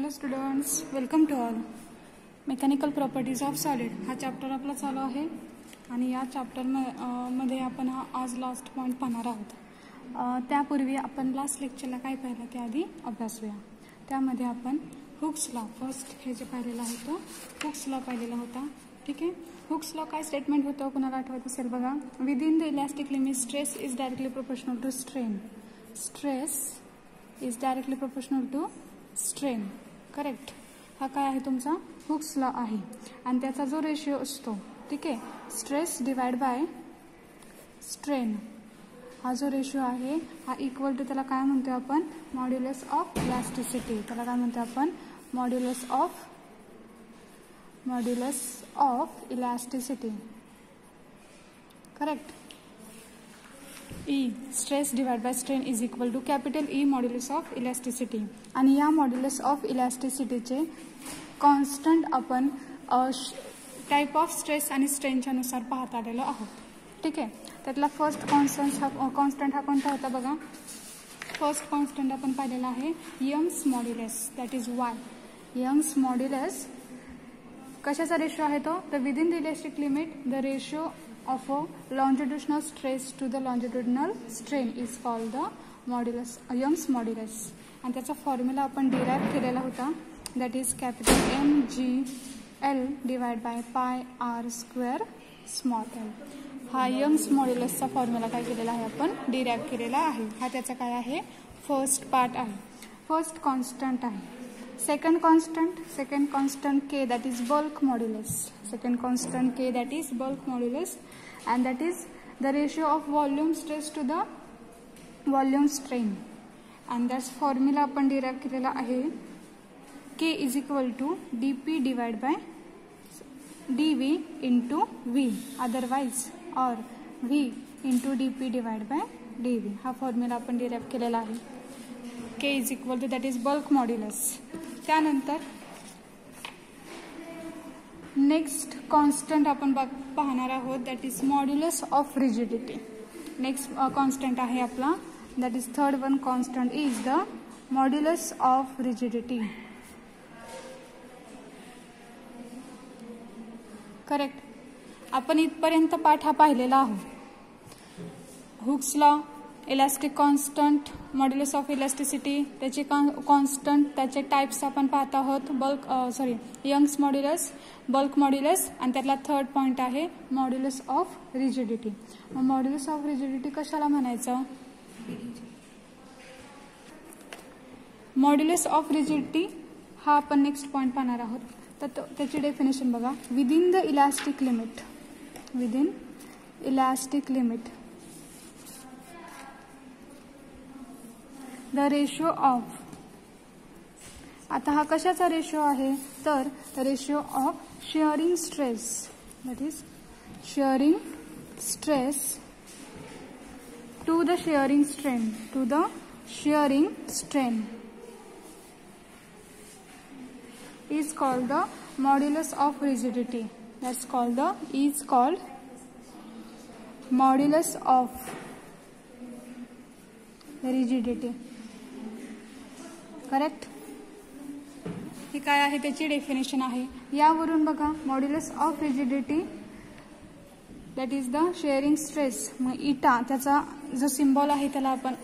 Hello students welcome to all mechanical properties of solid हा chapter आपला चालू आहे. आणि या चॅप्टरमध्ये आपण हा आज लास्ट पॉईंट पाहणार आहोत. त्यापूर्वी आपण लास्ट लेक्चरला काय पाहिलं त्याआधी? अभ्यासूया त्यामध्ये आपण हुक्स लॉ फर्स्ट हे जे पाहिलेलं आहे तो हुक्स लॉ पाहिलेला होता. ठीक आहे? हुक्स लॉ काय स्टेटमेंट होतं? कुणाला आठवत असेल बघा. Within the elastic limit stress is directly proportional to strain stress is directly proportional to strain correct हा काय आहे तुमचा? हुक्स लॉ आहे. आणि त्याचा जो रेशिओ असतो ठीक आहे? स्ट्रेस डिवाइड बाय स्ट्रेन हा जो रेशिओ आहे हा इक्वल टू त्याला काय म्हणतो आपण? मॉड्युलस ऑफ प्लॅस्टिसिटी त्याला काय म्हणतो आपण? Modulus of modulus of elasticity correct E stress divide by strain is equal to capital E modulus of elasticity आणि या मॉड्युलस ऑफ इलॅस्टिसिटीचे कॉन्स्टंट आपण टाईप ऑफ स्ट्रेस आणि स्ट्रेनच्या नुसार पाहत आलेलो आहोत. ठीक आहे? त्यातला फर्स्ट कॉन्स्टंट हा कॉन्स्टंट हा कोणता होता बघा? फर्स्ट कॉन्स्टंट आपण पाहिलेला आहे Young's modulus that is Y Young's modulus कशाचा रेशो आहे तो? The within the electric limit the ratio of a longitudinal stress to the longitudinal strain is called the modulus Young's modulus आणि त्याचा formula आपण derive केलेला होता that is capital M G L divide by pi R square small L हा Young's मॉड्युलसचा formula काय केलेला आहे आपण? डिराईव्ह केलेला आहे. हा त्याचा काय आहे? फर्स्ट पार्ट आहे. फर्स्ट कॉन्स्टंट आहे. Second constant second constant K that is bulk modulus second constant K that is bulk modulus and that is the ratio of volume stress to the volume strain and that's formula आपण derive केलेला आहे k is equal to dp divided by dv into v otherwise or v into dp divided by dv हा formula आपण derive केलेला आहे k is equal to that is bulk modulus त्यानंतर next constant आपण बघ पाहणार आहोत that is modulus of rigidity next constant आहे आपला. That is third one constant is the modulus of rigidity correct आपण इथपर्यंत पाठ हा पाहिलेला आहोत. Hooke's law elastic constant modulus of elasticity त्याचे कॉन्स्टंट त्याचे टाईप्स आपण पाहत आहोत. Bulk sorry Young's modulus bulk modulus आणि त्यातला थर्ड पॉईंट आहे modulus of rigidity modulus of rigidity कशाला म्हणायचं? मॉड्युलस ऑफ रिजिडिटी हा आपण नेक्स्ट पॉईंट पाहणार आहोत. तर त्याची डेफिनेशन बघा. Within the elastic limit within elastic limit the ratio of. आता हा कशाचा रेशो आहे? तर the ratio of shearing stress. That is shearing stress to the shearing strain to the shearing strain. Is call the modulus of rigidity that's call the is call modulus of rigidity correct हे काय आहे? त्याची definition आहे. यावरून बघा modulus of rigidity that is the shearing stress मग eta त्याचा जो सिम्बॉल आहे त्याला आपण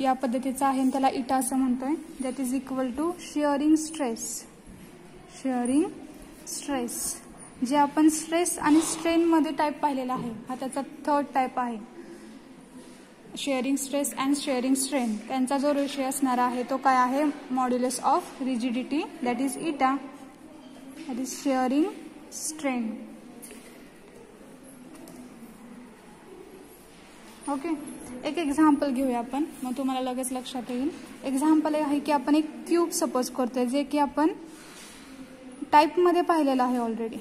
या पद्धतीचा आहे त्याला इटा असं म्हणतोय. That is equal to shearing stress shearing stress जे आपण स्ट्रेस आणि स्ट्रेनमध्ये टाईप पाहिलेला आहे हा त्याचा थर्ड टाईप आहे. Shearing stress and shearing strain त्यांचा जो रेशिओ असणार आहे तो काय आहे? Modulus of rigidity that is eta that is shearing strain okay एक एक्झाम्पल घेऊया आपण. मग तुम्हाला लगेच लक्षात येईल. एक्झाम्पल आहे की आपण एक क्यूब सपोज करतोय जे की आपण टाईपमध्ये पाहिलेलं आहे ऑलरेडी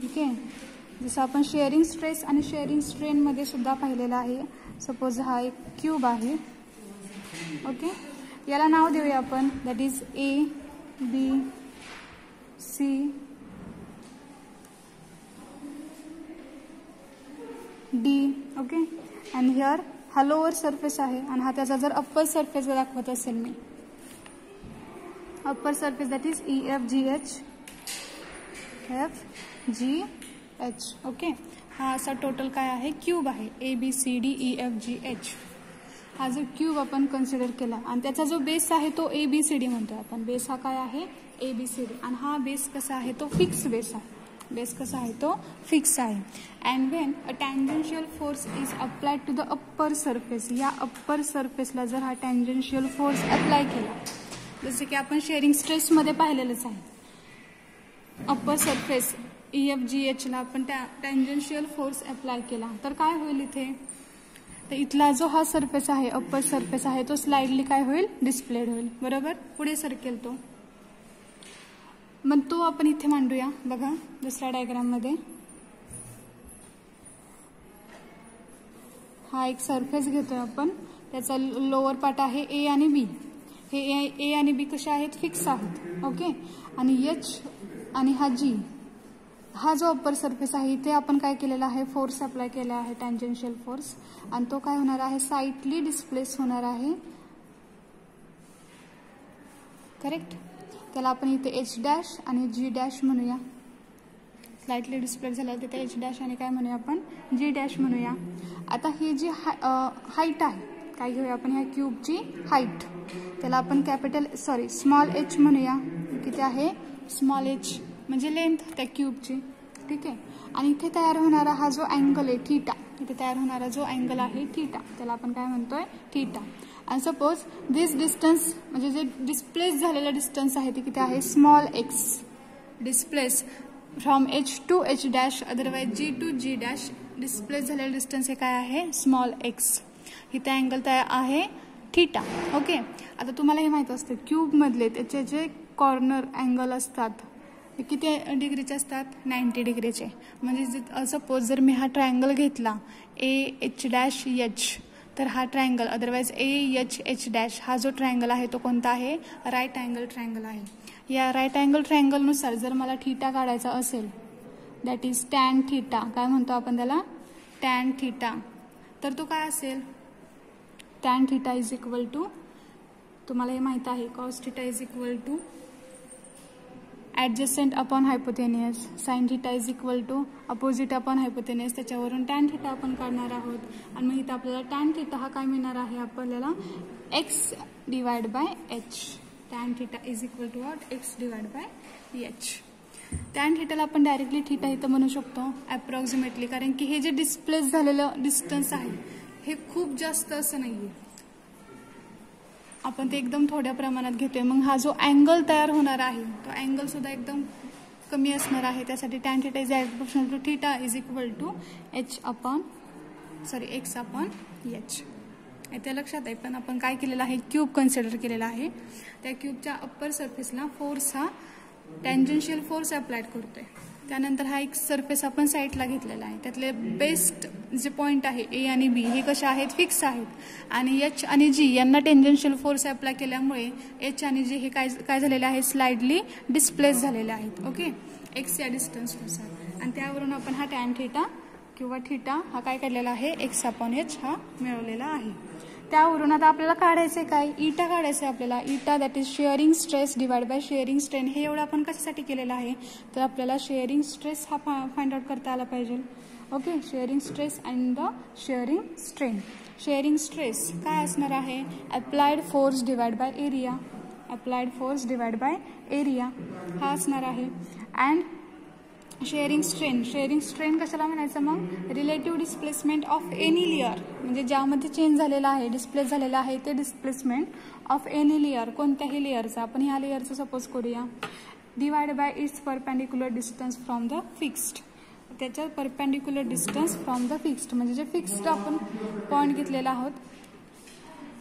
ठीक आहे जसं आपण शेअरिंग स्ट्रेस आणि शेअरिंग स्ट्रेनमध्ये सुद्धा पाहिलेलं आहे. सपोज हा एक क्यूब आहे. ओके याला नाव देऊया आपण. That is A B C D okay and here हा लोअर सरफेस आहे. आणि हा त्याचा जर अप्पर सरफेस दाखवत असेल मी. Upper surface that is E F G H F G H okay हा असा टोटल काय आहे? क्यूब आहे. A B C D E F G H हा जो क्यूब आपण कन्सिडर केला आणि त्याचा जो बेस आहे तो ए बी सी डी म्हणतो आपण. बेस हा काय आहे? ए बी सी डी आणि हा बेस कसा आहे? तो फिक्स बेस आहे. बेस कसा आहे? तो फिक्स आहे. And when a tangential force is applied to the upper surface या अप्पर सरफेसला जर हा टँजेन्शियल फोर्स अप्लाय केला जसं की आपण शेअरिंग स्ट्रेसमध्ये पाहिलेलंच आहे. Upper surface E F G एचला आपण त्या टँजन्शियल फोर्स अप्लाय केला. तर काय होईल इथे? तर इथला जो हा सरफेस आहे अप्पर सरफेस आहे तो स्लाइडली काय होईल? डिस्प्लेड होईल. बरोबर? पुढे सरकेल तो. मग तो आपण इथे मांडूया. बघा दुसऱ्या डायग्राममध्ये हा एक सरफेस घेतोय आपण. त्याचा लोअर पार्ट आहे ए आणि बी हे ए आणि बी कसे आहेत? फिक्स आहेत. ओके आणि एच आणि हा जी हा जो अप्पर सरफेस आहे इथे आपण काय केलेला आहे? फोर्स अप्लाय केला आहे टँजेन्शियल फोर्स आणि तो काय होणार आहे? साईटली डिस्प्लेस होणार आहे. करेक्ट त्याला आपण इथे एच डॅश आणि जी डॅश म्हणूया. स्लाइटली डिस्प्ले झाला तिथे एच डॅश आणि काय म्हणूया आपण? जी डॅश म्हणूया. आता ही जी हाईट आहे काय घेऊया आपण? ह्या क्यूबची हाईट त्याला आपण कॅपिटल सॉरी स्मॉल एच म्हणूया. किती आहे? स्मॉल एच म्हणजे लेंथ त्या क्यूबची. ठीक आहे? आणि इथे तयार होणारा हा जो अँगल आहे थिटा इथे तयार होणारा जो अँगल आहे थीटा त्याला आपण काय म्हणतोय? थिटा आणि सपोज दिस डिस्टन्स म्हणजे जे डिस्प्लेस झालेलं डिस्टन्स आहे ते किती आहे? Small x displace from H to H dash otherwise G to G dash displace झालेलं डिस्टन्स हे काय आहे? स्मॉल एक्स इथे अँगल तयार आहे थिटा ओके आता तुम्हाला हे माहीत असतं क्यूबमधले त्याचे जे कॉर्नर अँगल असतात ते किती डिग्रीचे असतात? नाईन्टी डिग्रीचे. म्हणजे सपोज जर मी हा ट्रायंगल घेतला ए एच डॅश एच तर हा triangle otherwise A H H dash हा जो ट्रायंगल आहे तो कोणता आहे? राईट अँगल ट्रायंगल आहे. या राईट अँगल ट्रायंगलनुसार जर मला थिटा काढायचा असेल दॅट इज टॅन थिटा काय म्हणतो आपण त्याला? टॅन थिटा तर तो काय असेल? Tan theta is equal to तुम्हाला हे माहीत आहे cos theta is equal to adjacent upon hypotenuse sine theta is equal to opposite upon hypotenuse त्याच्यावरून टॅन थिटा आपण काढणार आहोत. आणि मग इथं आपल्याला टॅन थिटा हा काय मिळणार आहे? आपल्याला X divide by H tan theta is equal to what X divide by H tan थिटाला आपण डायरेक्टली थिटा इथं म्हणू शकतो ॲप्रॉक्झिमेटली कारण की हे जे डिस्प्लेस झालेलं डिस्टन्स आहे हे खूप जास्त असं नाही आहे आपण ते एकदम थोड्या प्रमाणात घेतोय. मग हा जो अँगल तयार होणार आहे तो अँगल सुद्धा एकदम कमी असणार आहे. त्यासाठी tan theta is approximation to theta is equal to H upon sorry X upon H त्या लक्षात आहे पण आपण काय केलेलं आहे? क्यूब कन्सिडर केलेला आहे. त्या क्यूबच्या अप्पर सरफेसला फोर्स हा टँजेन्शियल फोर्स अप्लाइड करतोय. त्यानंतर हा एक सरफेस आपण साईडला घेतलेला आहे. त्यातले बेस्ट जे पॉईंट आहे ए आणि बी हे कसे आहेत? फिक्स आहेत. आणि एच आणि जी यांना टेंजेन्शियल फोर्स अप्लाय केल्यामुळे एच आणि जी हे काय काय झालेले आहे? स्लाइडली डिस्प्लेस झालेले आहेत. ओके एक्स या डिस्टन्सनुसार आणि त्यावरून आपण हा टॅन थिटा किंवा थिटा हा काय काढलेला आहे? एक्स अपॉन एच हा मिळवलेला आहे. त्यावरून आता आपल्याला काढायचं आहे काय? इटा काढायचं आहे आपल्याला. Eta that is shearing stress divide by shearing strain हे एवढं आपण कशासाठी केलेलं आहे? तर आपल्याला शेअरिंग स्ट्रेस हा फाइंड आउट करता आला पाहिजे. Okay shearing stress and the shearing strain shearing stress काय असणार आहे? Applied force divide by area applied force divide by area हा असणार आहे. And shearing strain shearing strain कशाला म्हणायचं मग? Relative displacement of any layer म्हणजे ज्यामध्ये चेंज झालेला आहे डिस्प्लेस झालेलं आहे ते डिस्प्लेसमेंट ऑफ एनी लेअर कोणत्याही लेअरचं आपण ह्या लेअरचं सपोज करूया. Divide by its perpendicular distance from the fixed त्याच्या perpendicular distance from the fixed म्हणजे जे फिक्स्ड आपण पॉईंट घेतलेला आहोत.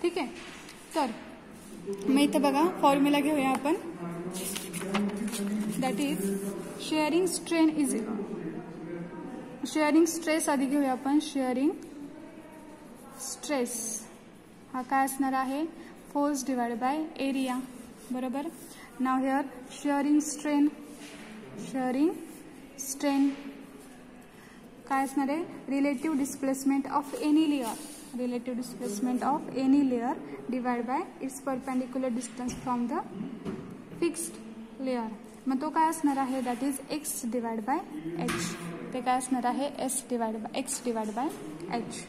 ठीक आहे? तर मग इथं बघा फॉर्म्युला घेऊया आपण. That is shearing strain is shearing stress आधी घेऊया आपण. शेअरिंग स्ट्रेस हा काय असणार आहे? फोर्स डिवाइड बाय एरिया बरोबर? Now here shearing strain shearing strain काय असणार आहे? Relative displacement of any layer relative displacement of any layer divide by its perpendicular distance from the fixed layer मग तो काय असणार आहे? That is X divide by H ते काय असणार आहे? S divide by X divide by H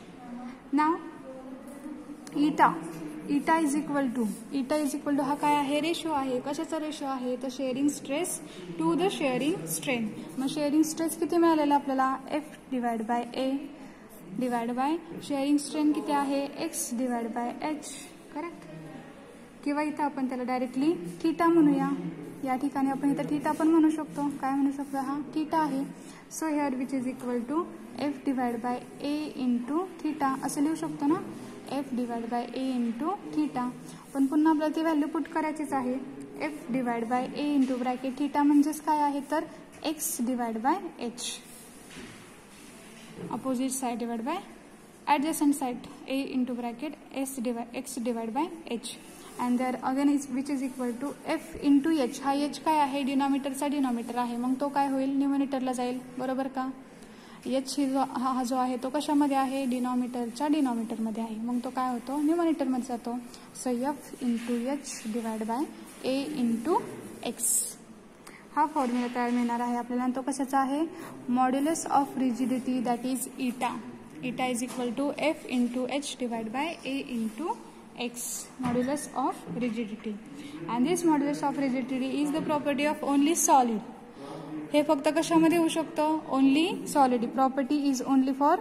now eta eta is equal to eta is equal to हा काय आहे? रेशो आहे. कशाचा रेशो आहे? तर shearing stress to the shearing strain मग शेअरिंग स्ट्रेस किती मिळालेला आपल्याला? F divide by A divide by shearing strain किती आहे? X divide by H correct किंवा इथं आपण त्याला डायरेक्टली थिटा म्हणूया. या ठिकाणी आपण इथं थिटा पण म्हणू शकतो. काय म्हणू शकतो हा? थिटा आहे. So here which is equal to F divide by A into theta असं लिहू शकतो ना? F divide by A into theta पण पुन्हा आपल्याला ती व्हॅल्यू पुट करायचीच आहे. F divide by A into bracket theta म्हणजेच काय आहे? तर X divide by H opposite side divide by adjacent side A into bracket S divide X divide by H and there again is which is equal to F into H हा H काय आहे? डिनॉमिटरचा denominator आहे. मग तो काय होईल? न्युमिनेटरला जाईल. बरोबर का? एच ही जो हा जो आहे तो कशामध्ये आहे? डिनॉमिटरच्या डिनॉमिटरमध्ये आहे. मग तो काय होतो? न्युमिनेटरमध्ये जातो. So F into H divide by A into X हा फॉर्म्युला तयार मिळणार आहे आपल्याला. तो कशाचा आहे? Modulus of rigidity that is eta eta is equal to F into H divide by A into x modulus of rigidity and this modulus of rigidity is the property of only solid हे फक्त कशामध्ये होऊ शकतं only solid property is only for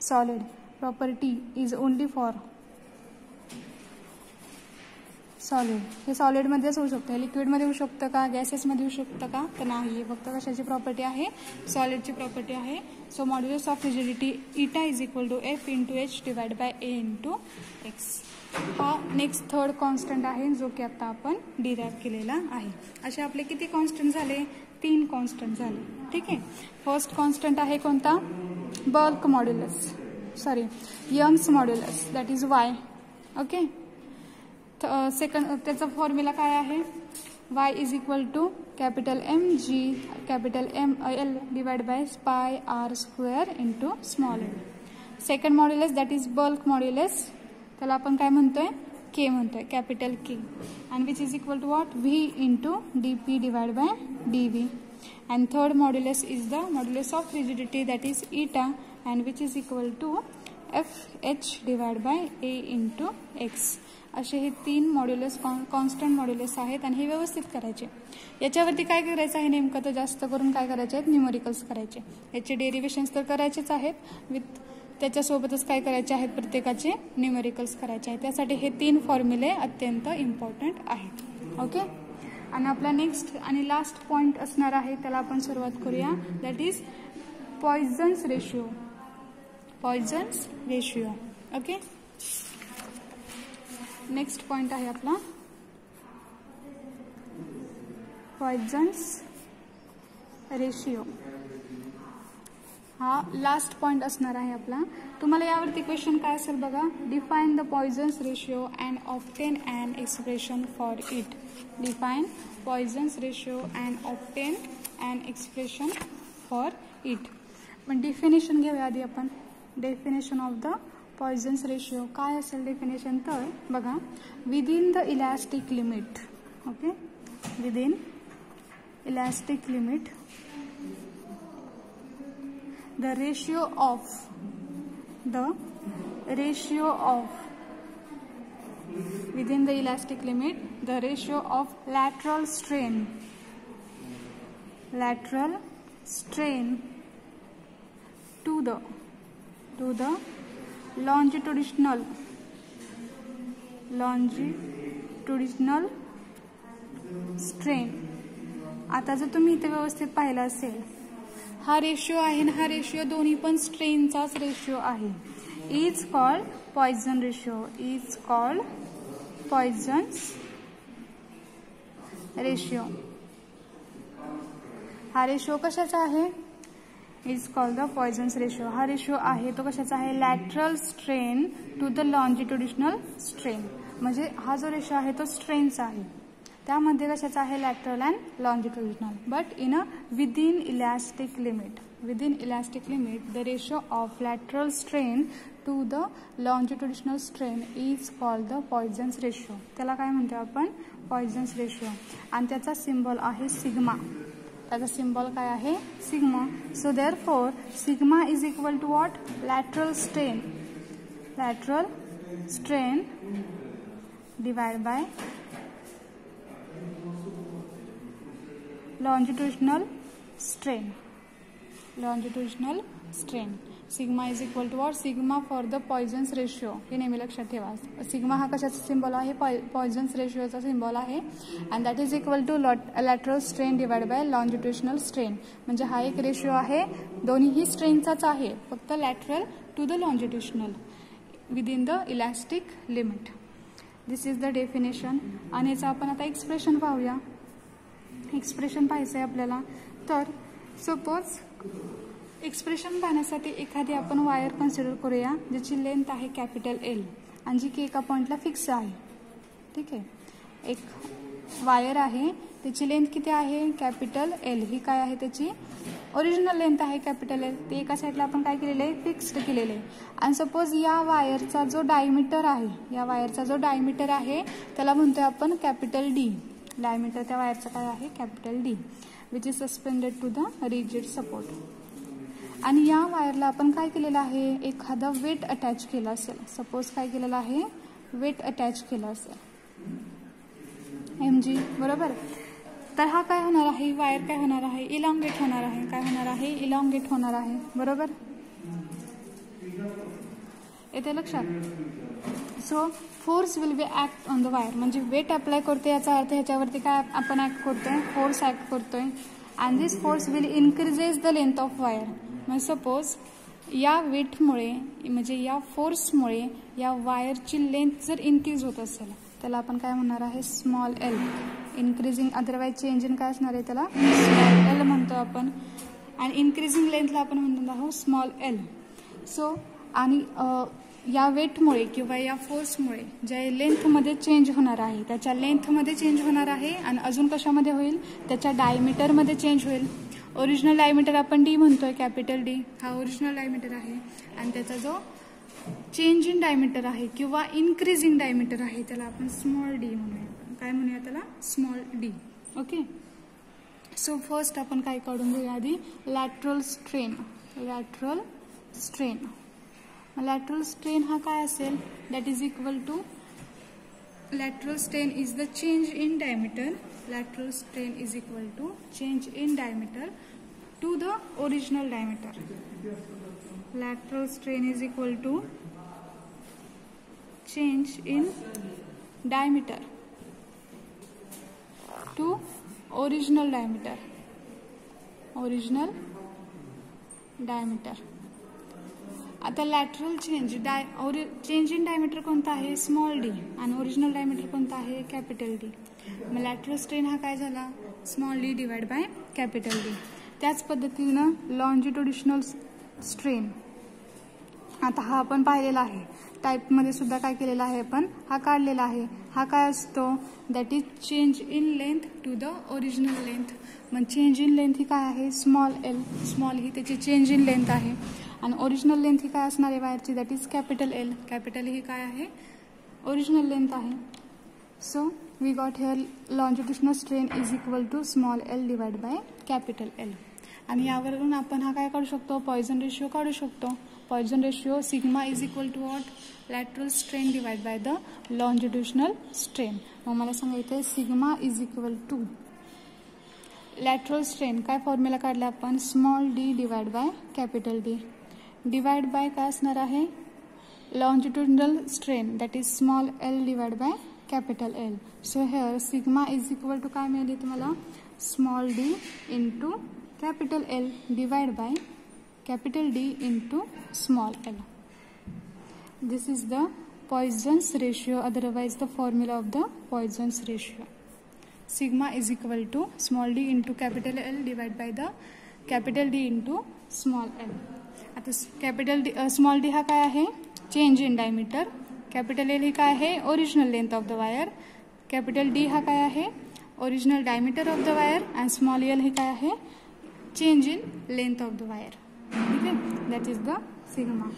solid property is only for solid. हे सॉलिडमध्येच होऊ शकतं. हे लिक्विडमध्ये होऊ शकतं का? गॅसेसमध्ये होऊ शकतं का? तर नाही. हे फक्त कशाची प्रॉपर्टी आहे? सॉलिडची प्रॉपर्टी आहे. So modulus of rigidity eta is equal to F into H divide by A into X हा नेक्स्ट थर्ड कॉन्स्टंट आहे जो की आता आपण डिराईव्ह केलेला आहे. असे आपले किती कॉन्स्टंट झाले? तीन कॉन्स्टंट झाले. ठीक आहे? फर्स्ट कॉन्स्टंट आहे कोणता? Bulk modulus sorry Young's modulus that is Y okay second त्याचा फॉर्म्युला काय आहे? Y is equal to capital M G capital M L divide by pi R square into small l second modulus that is bulk modulus त्याला आपण काय म्हणतोय? K म्हणतोय capital K and which is equal to what V into D P divide by D V and third modulus is the modulus of rigidity that is eta and which is equal to F H divide by A into X असे हे तीन modulus कॉन constant modulus आहेत आणि हे व्यवस्थित करायचे. याच्यावरती काय करायचं आहे नेमकं? तर जास्त करून काय करायचे आहेत? न्युमरिकल्स करायचे. याचे डेरिवेशन्स तर करायचेच आहेत. विथ त्याच्यासोबतच काय करायचे आहेत? प्रत्येकाचे न्युमेरिकल्स करायचे आहेत. त्यासाठी हे तीन फॉर्म्युले अत्यंत इम्पॉर्टंट आहेत. ओके आणि आपला नेक्स्ट आणि लास्ट पॉईंट असणार आहे त्याला आपण सुरुवात करूया. That is Poisson's ratio Poisson's ratio okay next point आहे आपला. पॉइझन्स रेशिओ हा लास्ट पॉईंट असणार आहे आपला. तुम्हाला यावरती क्वेश्चन काय असेल बघा? Define the Poisson's ratio and obtain and expression for it define Poisson's ratio and obtain and expression for it पण डिफिनेशन घेऊया आधी आपण. Definition of the Poisson's ratio काय असेल डेफिनेशन तर बघा within the elastic limit okay in elastic limit the ratio of the ratio of within the elastic limit the ratio of lateral strain lateral strain to the to the longitudinal longitudinal strain. आता जर तुम्ही इथे व्यवस्थित पाहिलं असेल हा ratio आहे ना हा रेशिओ दोन्ही पण स्ट्रेनचाच रेशिओ आहे. Is called Poisson ratio is called Poisson's ratio हा रेशिओ कशाचा आहे? Is called the Poisson's ratio हा रेशो आहे तो कशाचा आहे? Lateral strain to the longitudinal strain म्हणजे हा जो रेशो आहे तो स्ट्रेनचा आहे. त्यामध्ये कशाचा आहे? Lateral and longitudinal but in a within elastic limit within elastic limit the ratio of lateral strain to the longitudinal strain is called the Poisson's ratio त्याला काय म्हणतो आपण? पॉयझन्स रेशो आणि त्याचा सिम्बॉल आहे सिग्मा त्याचा सिम्बॉल काय आहे? Sigma. So therefore sigma is equal to what lateral strain lateral strain divide by longitudinal strain. Longitudinal strain sigma is equal to what sigma for the Poisson's ratio हे नेहमी लक्षात ठेवा. Sigma हा कशाचा symbol आहे? Poisson's रेशिओचा symbol आहे. And that is equal to what lateral strain divide by longitudinal strain म्हणजे हा एक रेशिओ आहे. दोन्हीही स्ट्रेनचाच आहे. फक्त lateral to the longitudinal within the elastic limit this is the definition आणि याचं आपण आता एक्सप्रेशन पाहूया. एक्सप्रेशन पाहायचं आहे आपल्याला. तर सपोज एक्सप्रेशन पाहण्यासाठी एखादी आपण वायर कन्सिडर करूया ज्याची लेंथ आहे कॅपिटल एल आणि जी की एका पॉईंटला फिक्स आहे. ठीक आहे? एक वायर आहे त्याची लेंथ किती आहे? कॅपिटल एल ही काय आहे त्याची? ओरिजिनल लेंथ आहे कॅपिटल एल ते एका साईडला आपण काय केलेलं आहे? फिक्स्ड केलेलं आहे. आणि सपोज या वायरचा जो डायमीटर आहे या वायरचा जो डायमीटर आहे त्याला म्हणतोय आपण कॅपिटल डी डायमीटर त्या वायरचा काय आहे? Capital D which is suspended to the rigid support आणि या वायरला आपण काय केलेलं आहे? एखादा वेट अटॅच केला असेल. सपोज़ काय केलेलं आहे? वेट अटॅच केलं असेल. एम बरोबर? तर हा काय होणार आहे? वायर काय होणार आहे? इलॉंगेट होणार आहे. काय होणार आहे? इलॉंगेट होणार आहे. बरोबर? येते लक्षात? So force will be act on the wire म्हणजे वेट अप्लाय करतो याचा अर्थ ह्याच्यावरती काय आपण ऍक्ट करतोय? फोर्स ऍक्ट करतोय. And this force will increases the length of wire म्हणजे सपोज या वेटमुळे म्हणजे या फोर्समुळे या वायरची लेंथ जर इन्क्रीज होत असेल त्याला आपण काय म्हणणार आहे? Small l increasing otherwise change in काय असणार आहे त्याला? स्मॉल एल म्हणतो आपण. आणि इन्क्रीजिंग लेंथला आपण म्हणतो आहोत स्मॉल एल सो आणि या वेटमुळे किंवा या फोर्समुळे ज्या लेंथमध्ये चेंज होणार आहे त्याच्या लेंथमध्ये चेंज होणार आहे आणि अजून कशामध्ये होईल? त्याच्या डायमीटरमध्ये चेंज होईल. ओरिजिनल डायमीटर आपण डी म्हणतोय कॅपिटल डी. हा ओरिजिनल डायमीटर आहे आणि त्याचा जो चेंज इन डायमीटर आहे किंवा इन्क्रीजिंग डायमीटर आहे त्याला आपण स्मॉल डी म्हणूया. काय म्हणूया त्याला? Small d. Okay? So first आपण काय काढून घेऊया आधी? Lateral strain. Lateral strain. Lateral strain हा काय असेल? That is equal to lateral strain is the change in diameter lateral strain is equal to change in diameter to the original diameter lateral strain is equal to change in diameter to original diameter original diameter आता lateral change डाय ओरि change in diameter कोणता आहे? Small D आणि original diameter कोणता आहे? Capital D मग lateral strain हा काय झाला? Small d divide by capital D त्याच पद्धतीनं लॉन्जिट्युडिशनल स्ट्रेन आता हा आपण पाहिलेला आहे. टाईपमध्ये सुद्धा काय केलेला आहे आपण? हा काढलेला आहे. हा काय असतो? That is change in length to the original length मग चेंज इन लेंथ ही काय आहे? स्मॉल एल स्मॉल ही त्याची चेंज इन लेंथ आहे. आणि ओरिजिनल लेंथ ही काय असणार आहे वायरची that is capital L capital ही काय आहे? ओरिजिनल लेंथ आहे. So we got here longitudinal strain is equal to small l divide by capital L आणि यावरून आपण हा काय काढू शकतो? पॉयझन रेशिओ काढू शकतो. Poisson ratio sigma is equal to what lateral strain divide by the longitudinal strain मग मला सांगायचं आहे sigma is equal to lateral strain काय फॉर्म्युला काढला आपण? Small d divide by capital D divide by काय असणार आहे longitudinal strain that is small l divide by capital L so here sigma is equal to काय मिळाली तुम्हाला small d into capital L divided by capital D into small l. This is the Poisson's ratio otherwise the formula of the Poisson's ratio. Sigma is equal to small d into capital L divided by the capital D into small l. आता capital small D हा काय आहे? Change in diameter capital L ही काय आहे? Original length of the wire capital D हा काय आहे? Original diameter of the wire and small l हे काय आहे? Change in length of the wire ठीक आहे? That is the sigma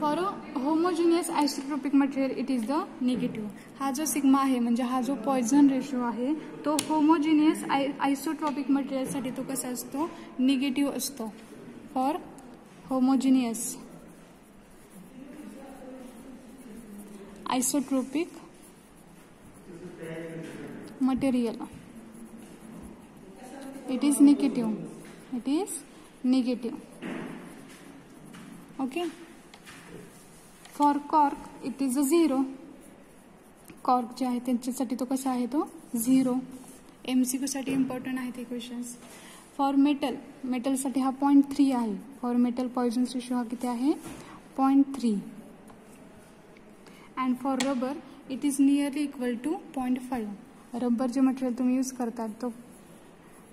for a homogeneous isotropic material it is the negative हा जो सिग्मा म्हणजे हा जो पॉयझन रेशो आहे तो होमोजिनियस आय आयसोट्रॉपिक मटेरियलसाठी तो कसा असतो? For homogeneous isotropic material it is negative. It is negative. Okay? For cork, it is a zero. Cork जे आहे त्यांच्यासाठी तो कसा आहे तो? झिरो एम सी क्यूसाठी इम्पॉर्टंट आहेत हे क्वेश्चन्स फॉर मेटल मेटल सा हा पॉइंट थ्री है फॉर मेटल पॉइजन रेशो हा किती आहे? Point three and for rubber it is nearly equal to point five rubber जो मटेरियल तुम्ही यूज़ करता तो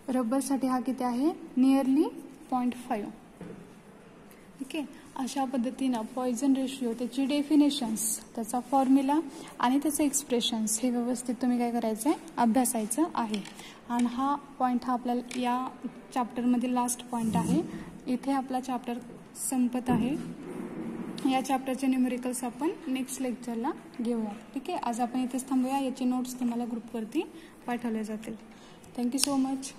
रबरसाठी हा किती आहे? नियरली पॉईंट फाईव्ह ओके अशा पद्धतीनं पॉयझन रेशिओ त्याची डेफिनेशन्स त्याचा फॉर्म्युला आणि त्याचं एक्सप्रेशन्स हे व्यवस्थित तुम्ही काय करायचं आहे अभ्यासायचं आहे. आणि हा पॉईंट हा आपल्याला या चॅप्टरमध्ये लास्ट पॉईंट आहे. इथे आपला चॅप्टर संपत आहे. या चॅप्टरचे न्युमेरिकल्स आपण नेक्स्ट लेक्चरला घेऊया. ठीक आहे? आज आपण इथेच थांबूया. याचे नोट्स तुम्हाला ग्रुपवरती पाठवले जातील. Thank you so much